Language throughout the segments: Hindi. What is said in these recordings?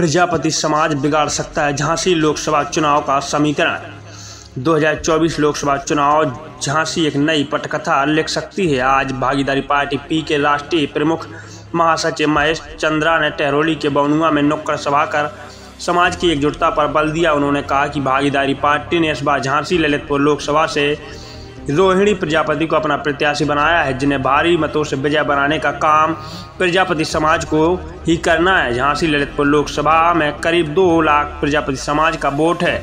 प्रजापति समाज बिगाड़ सकता है, झांसी लोकसभा चुनाव का समीकरण। 2024 लोकसभा चुनाव, झांसी एक नई पटकथा लिख सकती है। आज भागीदारी पार्टी पी के राष्ट्रीय प्रमुख महासचिव महेश चंद्रा ने टहरोली के बनुआ में नुक्कड़ सभा कर समाज की एकजुटता पर बल दिया। उन्होंने कहा कि भागीदारी पार्टी ने इस बार झांसी ललितपुर लोकसभा से रोहिणी प्रजापति को अपना प्रत्याशी बनाया है जिन्हें भारी मतों से विजय बनाने का काम प्रजापति समाज को ही करना है। झांसी ललितपुर लोकसभा में करीब दो लाख प्रजापति समाज का वोट है।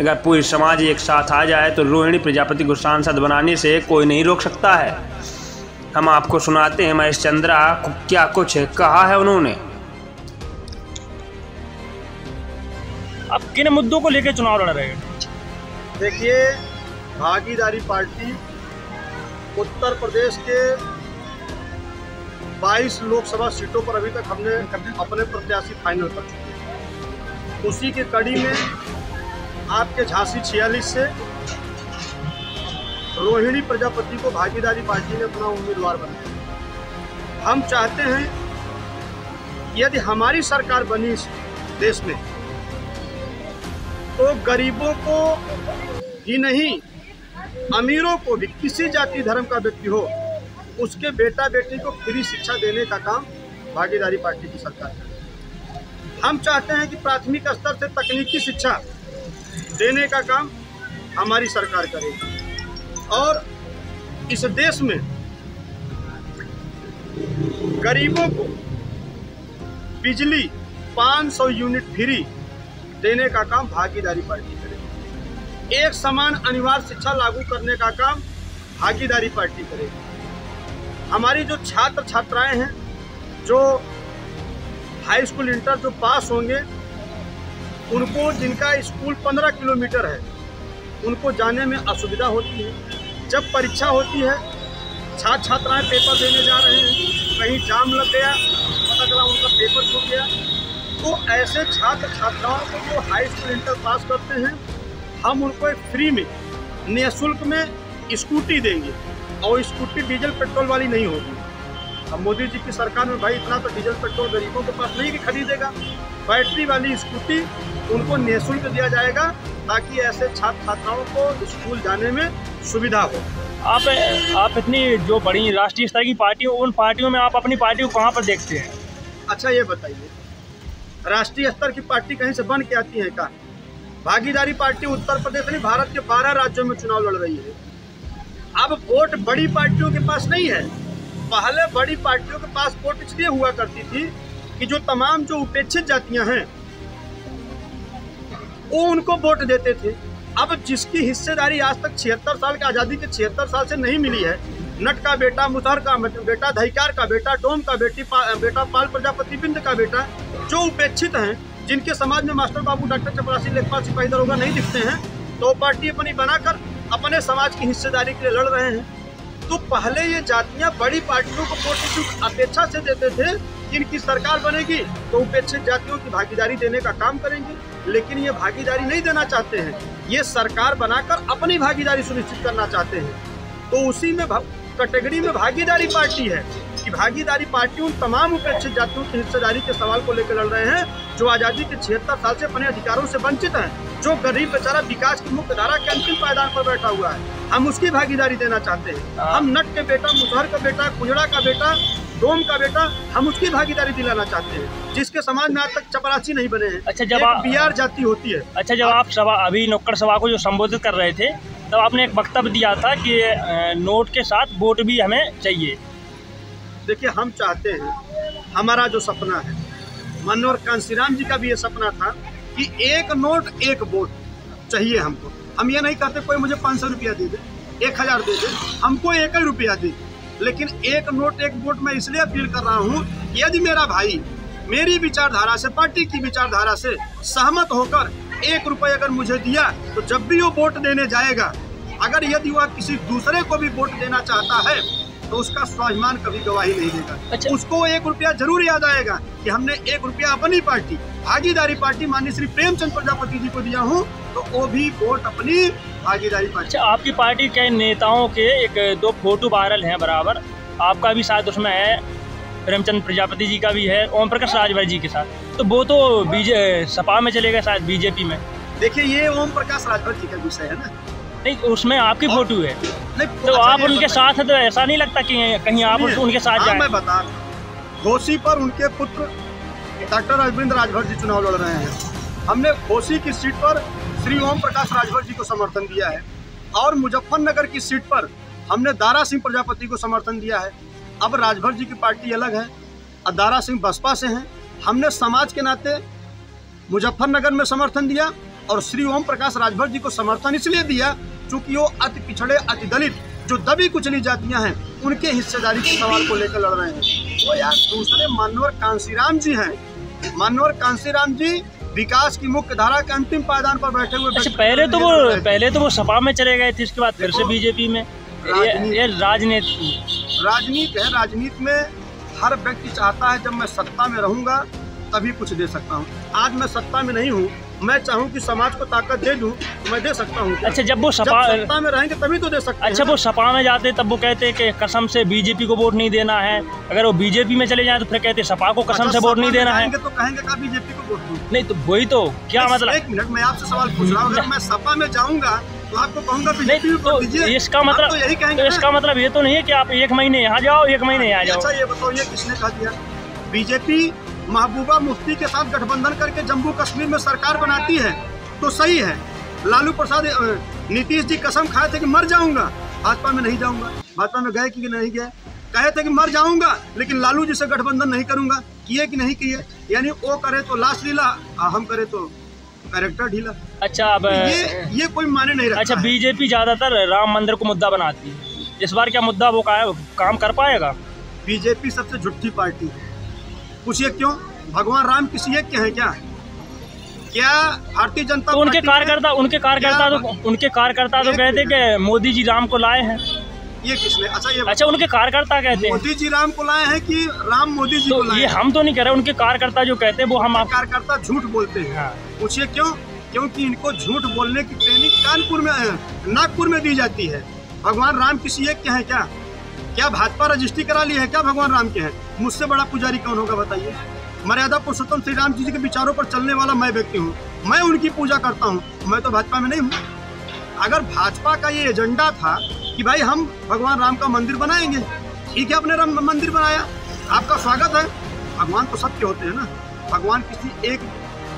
अगर पूरी समाज एक साथ आ जाए तो रोहिणी प्रजापति को सांसद बनाने से कोई नहीं रोक सकता है। हम आपको सुनाते हैं महेश चंद्रा को क्या कुछ है, कहा है उन्होंने? आप किन मुद्दों को लेकर चुनाव लड़ रहे हैं? देखिए भागीदारी पार्टी उत्तर प्रदेश के 22 लोकसभा सीटों पर अभी तक हमने अपने प्रत्याशी फाइनल कर चुके हैं। उसी के कड़ी में आपके झांसी छियालीस से रोहिणी प्रजापति को भागीदारी पार्टी ने अपना उम्मीदवार बनाया। हम चाहते हैं यदि हमारी सरकार बनी इस देश में तो गरीबों को ही नहीं अमीरों को भी किसी जाति धर्म का व्यक्ति हो, उसके बेटा बेटी को फ्री शिक्षा देने का काम भागीदारी पार्टी की सरकार है। हम चाहते हैं कि प्राथमिक स्तर से तकनीकी शिक्षा देने का काम हमारी सरकार करेगी और इस देश में गरीबों को बिजली 500 यूनिट फ्री देने का काम भागीदारी पार्टी एक समान अनिवार्य शिक्षा लागू करने का काम भागीदारी पार्टी करेगी। हमारी जो छात्र छात्राएँ हैं, जो हाई स्कूल इंटर जो पास होंगे, उनको जिनका स्कूल पंद्रह किलोमीटर है, उनको जाने में असुविधा होती है। जब परीक्षा होती है छात्र छात्राएँ पेपर देने जा रहे हैं, कहीं जाम लग गया, पता चला उनका पेपर छूट गया तो ऐसे छात्र छात्राओं को जो हाई स्कूल इंटर पास करते हैं हम उनको एक फ्री में निःशुल्क में स्कूटी देंगे और स्कूटी डीजल पेट्रोल वाली नहीं होगी। अब मोदी जी की सरकार में भाई इतना तो डीजल पेट्रोल गरीबों के पास नहीं कि खरीदेगा। बैटरी वाली स्कूटी उनको निःशुल्क दिया जाएगा ताकि ऐसे छात्र छात्राओं को स्कूल जाने में सुविधा हो। आप आप इतनी जो बड़ी राष्ट्रीय स्तर की पार्टी उन पार्टियों में आप अपनी पार्टी को कहाँ पर देखते हैं? अच्छा ये बताइए राष्ट्रीय स्तर की पार्टी कहीं से बन के आती है कहा? भागीदारी पार्टी उत्तर प्रदेश नहीं भारत के बारह राज्यों में चुनाव लड़ रही है। अब वोट बड़ी पार्टियों के पास नहीं है। पहले बड़ी पार्टियों के पास वोट इसलिए हुआ करती थी कि जो तमाम जो उपेक्षित जातियाँ हैं वो उनको वोट देते थे। अब जिसकी हिस्सेदारी आज तक छिहत्तर साल की आज़ादी के छिहत्तर साल से नहीं मिली है नट का बेटा मुसहर का बेटा धैकार का बेटा डोम का बेटी पा, बेटा पाल प्रजापति बिंद का बेटा जो उपेक्षित हैं जिनके समाज में मास्टर बाबू, डॉक्टर चपरासी, लेखपाल, सिपाही दरोगा नहीं दिखते हैं तो पार्टी अपनी बनाकर अपने समाज की हिस्सेदारी के लिए लड़ रहे हैं। तो पहले ये जातियाँ बड़ी पार्टियों को वोट अपेक्षा से देते थे कि इनकी सरकार बनेगी तो उपेक्षित जातियों की भागीदारी देने का काम करेंगे, लेकिन ये भागीदारी नहीं देना चाहते हैं। ये सरकार बनाकर अपनी भागीदारी सुनिश्चित करना चाहते हैं। तो उसी में कैटेगरी में भागीदारी पार्टी है। कि भागीदारी पार्टी उन तमाम उपेक्षित जातियों की हिस्सेदारी के सवाल को लेकर लड़ रहे हैं जो आज़ादी के छिहत्तर साल से अपने अधिकारों से वंचित हैं जो गरीब बेचारा विकास की मुख्य धारा के अंतिम पायदान पर बैठा हुआ है। हम उसकी भागीदारी देना चाहते हैं। हम नट के बेटा मुसहर का बेटा कुजड़ा का बेटा डोम का बेटा हम उसकी भागीदारी दिलाना चाहते हैं जिसके समाज में आज तक चपरासी नहीं बने हैं। अच्छा जब आप बिहार जाति होती है। अच्छा जब आप सभा अभी नुक्कड़ सभा को जो संबोधित कर रहे थे तब तो आपने एक वक्तव्य दिया था कि नोट के साथ वोट भी हमें चाहिए। देखिए, हम चाहते हैं, हमारा जो सपना है, मनोहर कांसीराम जी का भी ये सपना था कि एक नोट, एक वोट चाहिए हमको। हम ये नहीं कहते, कोई मुझे पाँच सौ रुपया दे दे, एक हज़ार दे दे, हमको एक ही रुपया दे। लेकिन एक नोट, एक वोट मैं इसलिए अपील कर रहा हूँ, यदि मेरा भाई मेरी विचारधारा से, पार्टी की विचारधारा से सहमत होकर एक रुपये अगर मुझे दिया तो जब भी वो वोट देने जाएगा, अगर यदि वह किसी दूसरे को भी वोट देना चाहता है तो उसका स्वाभिमान कभी गवाही नहीं देगा। अच्छा। उसको एक रुपया ज़रूर याद आएगा कि हमने एक रुपया अपनी पार्टी भागीदारी पार्टी माननीय श्री प्रेमचंद प्रजापति जी को दिया हूँ तो वो भी वोट अपनी भागीदारी पार्टी। अच्छा आपकी पार्टी के नेताओं के एक दो फ़ोटो वायरल है बराबर। आपका भी शायद उसमें है प्रेमचंद प्रजापति जी का भी है ओम प्रकाश राजभर जी के साथ। तो वो तो बीजे सपा में चले गए शायद बीजेपी में। देखिए ये ओम प्रकाश राजभर जी का विषय है ना। नहीं उसमें आपकी फ़ोटो है। नहीं तो अच्छा, आप उनके साथ हैं तो ऐसा नहीं लगता कि कहीं आप उनके साथ हाँ, जाएँ। मैं बता घोसी पर उनके पुत्र डॉक्टर अरविंद राजभर जी चुनाव लड़ रहे हैं। हमने घोसी की सीट पर श्री ओम प्रकाश राजभर जी को समर्थन दिया है और मुजफ्फरनगर की सीट पर हमने दारा सिंह प्रजापति को समर्थन दिया है। अब राजभर जी की पार्टी अलग है। और दारा सिंह बसपा से हैं। हमने समाज के नाते मुजफ्फरनगर में समर्थन दिया। और श्री ओम प्रकाश राजभर जी को समर्थन इसलिए दिया चूँकि वो अति पिछड़े अति दलित जो दबी कुचली जातियाँ हैं उनके हिस्सेदारी के सवाल को लेकर लड़ रहे हैं। वो यार दूसरे मानवर कांसीराम जी हैं। मानवर कांसीराम जी विकास की मुख्य धारा के अंतिम पायदान पर बैठे हुए अच्छा पहले तो वो। पहले तो वो सपा में चले गए थे इसके बाद फिर से बीजेपी में। ये राजनीति राजनीति है राजनीति में हर व्यक्ति चाहता है जब मैं सत्ता में रहूँगा तभी कुछ दे सकता हूँ। आज मैं सत्ता में नहीं हूँ मैं चाहूँ कि समाज को ताकत दे दूँ तो मैं दे सकता हूँ। अच्छा जब वो सपा जब सत्ता में रहेंगे तभी तो दे सकते अच्छा वो सपा में जाते तब वो कहते कि कसम से बीजेपी को वोट नहीं देना है। अगर वो बीजेपी में चले जाए तो फिर कहते सपा को कसम अच्छा, से वोट नहीं देना है। तो कहेंगे का बीजेपी को वोट दूँ? नहीं तो वही तो क्या मतलब? एक मिनट मैं आपसे सवाल पूछ रहा हूँ। अगर मैं सपा में जाऊँगा तो आपको कहूँगा नहीं बीजेपी को तो दीजिए। इसका मतलब तो यही कहेंगे इसका मतलब ये तो नहीं है कि आप एक महीने यहाँ जाओ एक महीने यहाँ जाओ। अच्छा ये बताओ ये किसने कहा दिया? बीजेपी महबूबा मुफ्ती के साथ गठबंधन करके जम्मू कश्मीर में सरकार बनाती है तो सही है। लालू प्रसाद नीतीश जी कसम खाए थे कि मर जाऊँगा। भाजपा में नहीं जाऊँगा। भाजपा में गए कि नहीं गए? कहे थे कि मर जाऊँगा लेकिन लालू जी से गठबंधन नहीं करूँगा। किए कि नहीं किए? यानी वो करे तो लाश लीला हम करे तो कैरेक्टर ढीला। अच्छा अब ये ये कोई माने नहीं रखता अच्छा बीजेपी ज़्यादातर राम मंदिर को मुद्दा बनाती है। इस बार क्या मुद्दा वो काम कर पाएगा? बीजेपी सबसे झुठी पार्टी है। पूछिए क्यों? भगवान राम किसी एक के हैं क्या? क्या भारतीय जनता तो उनके कार्यकर्ता उनके कार्यकर्ता तो उनके कार्यकर्ता तो कहते कि मोदी जी राम को लाए हैं। ये किसने? अच्छा ये अच्छा उनके कार्यकर्ता कहते हैं। मोदी जी राम को लाए हैं कि राम मोदी जी तो को तो लाए ये हम तो नहीं कह रहे उनके कार्यकर्ता जो कहते हैं वो हम आप कार्यकर्ता झूठ बोलते हैं। हाँ। पूछिए क्यों? क्योंकि इनको झूठ बोलने की ट्रेनिंग कानपुर में नागपुर में दी जाती है। भगवान राम किसी एक के हैं क्या? क्या भाजपा रजिस्ट्री करा ली है? क्या भगवान राम के हैं? मुझसे बड़ा पुजारी कौन होगा बताइए? मर्यादा पुरुषोत्तम श्री राम जी जी के विचारों पर चलने वाला मैं व्यक्ति हूँ। मैं उनकी पूजा करता हूँ। मैं तो भाजपा में नहीं हूँ। अगर भाजपा का ये एजेंडा था कि भाई हम भगवान राम का मंदिर बनाएँगे, ठीक है, आपने राम मंदिर बनाया। आपका स्वागत है। भगवान तो सबके होते हैं ना। भगवान किसी एक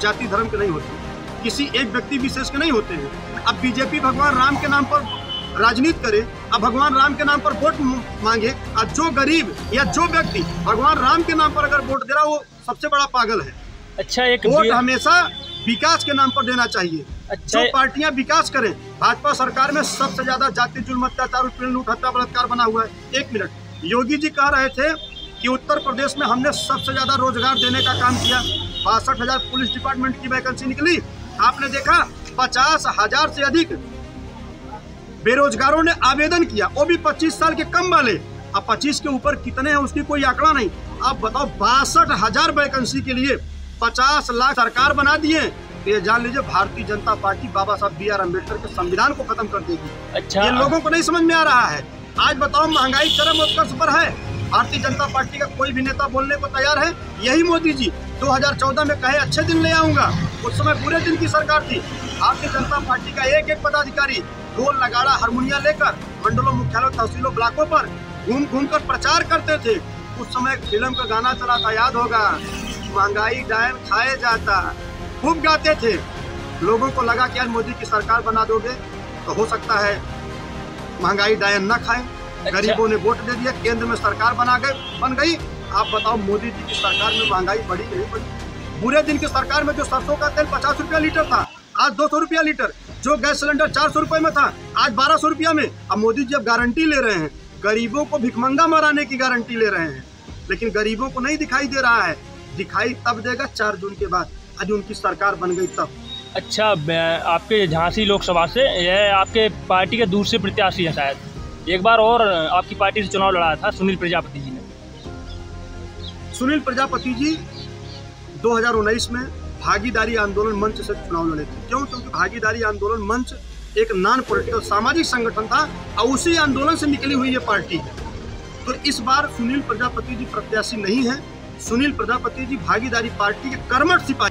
जाति धर्म के नहीं होते। किसी एक व्यक्ति विशेष के नहीं होते हैं। अब बीजेपी भगवान राम के नाम पर राजनीति करे अब भगवान राम के नाम पर वोट मांगे और जो गरीब या जो व्यक्ति भगवान राम के नाम पर अगर वोट दे रहा वो सबसे बड़ा पागल है। अच्छा एक वोट हमेशा विकास के नाम पर देना चाहिए। अच्छा जो पार्टियाँ विकास करें भाजपा सरकार में सबसे ज़्यादा जाति जुल्म अत्याचार उत्पीड़न लूट हत्या बलात्कार बना हुआ है। एक मिनट योगी जी कह रहे थे कि उत्तर प्रदेश में हमने सबसे ज़्यादा रोज़गार देने का काम किया। बासठ हज़ार पुलिस डिपार्टमेंट की वैकेंसी निकली। आपने देखा पचास हज़ार से अधिक बेरोजगारों ने आवेदन किया वो भी 25 साल के कम वाले। अब 25 के ऊपर कितने हैं उसकी कोई आंकड़ा नहीं। अब बताओ बासठ हज़ार वैकेंसी के लिए 50 लाख सरकार बना दिए तो ये जान लीजिए भारतीय जनता पार्टी बाबा साहब बी आर अंबेडकर के संविधान को खत्म कर देगी। अच्छा। ये लोगों को नहीं समझ में आ रहा है। आज बताओ महँगाई चरम उत्कर्ष पर है। भारतीय जनता पार्टी का कोई भी नेता बोलने को तैयार है? यही मोदी जी 2014 में कहे अच्छे दिन ले आऊँगा। उस समय बुरे दिन की सरकार थी। भारतीय जनता पार्टी का एक एक पदाधिकारी ढोल नगाड़ा हारमोनिया लेकर मंडलों मुख्यालयों तहसीलों ब्लॉकों पर घूम घूम कर प्रचार करते थे। उस समय एक फ़िल्म का गाना चला था याद होगा। महँगाई डायन खाए जाता। खूब गाते थे। लोगों को लगा कि यार मोदी की सरकार बना दोगे तो हो सकता है महँगाई डायन न खाए। अच्छा। गरीबों ने वोट दे दिया केंद्र में सरकार बना गए बन गई। आप बताओ मोदी जी की सरकार में महँगाई बढ़ी नहीं बढ़ी? बुरे दिन की सरकार में जो सरसों का तेल पचास रुपया लीटर था आज दो सौ रुपया लीटर जो गैस सिलेंडर चार सौ रुपए में था आज बारह सौ रुपया में। अब मोदी जी अब गारंटी ले रहे हैं। गरीबों को भिकमंगा मराने की गारंटी ले रहे हैं। लेकिन गरीबों को नहीं दिखाई दे रहा है। दिखाई तब देगा चार जून के बाद। आज उनकी सरकार बन गई तब। अच्छा आपके झांसी लोकसभा से यह आपके पार्टी के दूसरे प्रत्याशी हैं शायद। एक बार और आपकी पार्टी से चुनाव लड़ा था सुनील प्रजापति जी ने। सुनील प्रजापति जी 2019 में भागीदारी आंदोलन मंच से चुनाव लड़े थे। क्यों? क्योंकि भागीदारी आंदोलन मंच एक नॉन पोलिटिकल सामाजिक संगठन था और उसी आंदोलन से निकली हुई ये पार्टी है। तो इस बार सुनील प्रजापति जी प्रत्याशी नहीं है। सुनील प्रजापति जी भागीदारी पार्टी के कर्मठ सिपाही